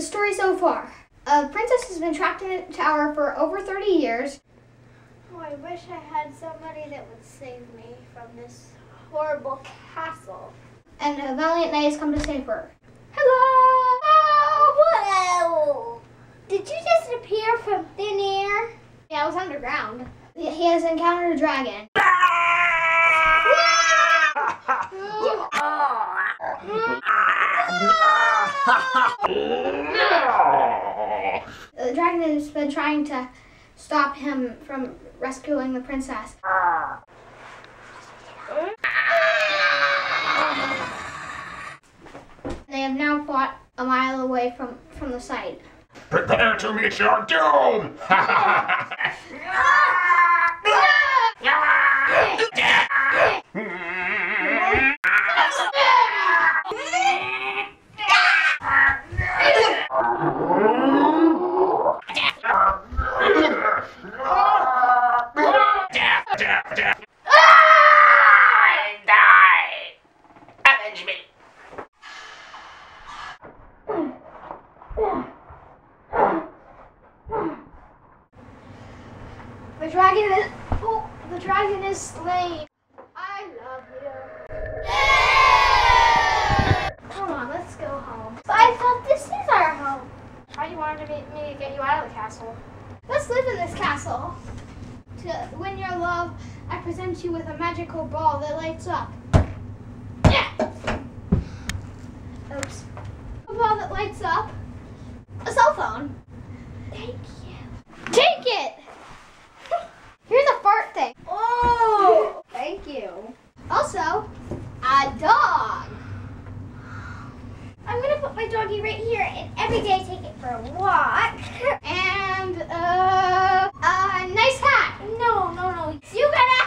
The story so far. A princess has been trapped in a tower for over 30 years. Oh, I wish I had somebody that would save me from this horrible castle. and a valiant knight has come to save her. Hello! Whoa! Did you just appear from thin air? Yeah, I was underground. He he has encountered a dragon. Oh. The dragon has been trying to stop him from rescuing the princess. They have now fought a mile away from, from the site. Prepare to meet your doom! Die! Avenge me! The dragon is oh, the dragon is slain. I love you. Come on, let's go home. But I thought this is our home. How you wanted me, me to get you out of the castle? Let's live in this castle. To win your love, I present you with a magical ball that lights up. Yeah. Oops. A ball that lights up. A cell phone. Thank you. Take it. Here's a fart thing. Oh! Thank you. Also, a dog. I'm gonna put my doggy right here and every day I take it for a walk. And uh, a nice hat. No, no, no. You gotta.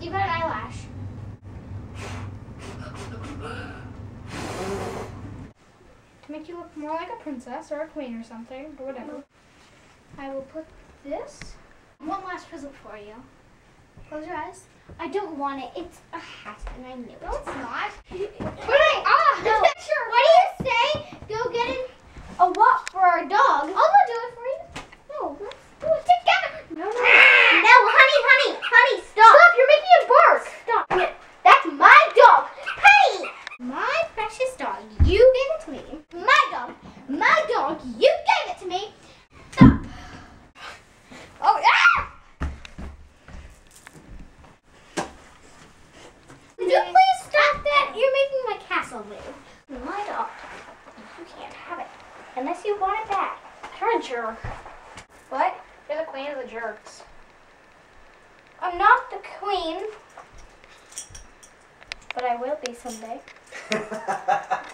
You got an eyelash. To make you look more like a princess or a queen or something, or whatever. I will put this. One last present for you. Close your eyes. I don't want it. It's a hat and I knew it. No, it's not. Put it ah, No. sure. What do you say? Go get in a walk for our dog. I'll go do it for you. No, let's do it together. No, no. No, honey, honey, honey, stop. Stop! You're making it bark. Stop. That's my dog. Hey! My precious dog. You gave it to me. My dog. My dog. You gave it to me. Stop. Oh yeah. Would you please stop that? You're making my castle move. My dog. You can't have it unless you want it back. You're a jerk. What? You're the queen of the jerks. I'm not the queen, but I will be someday.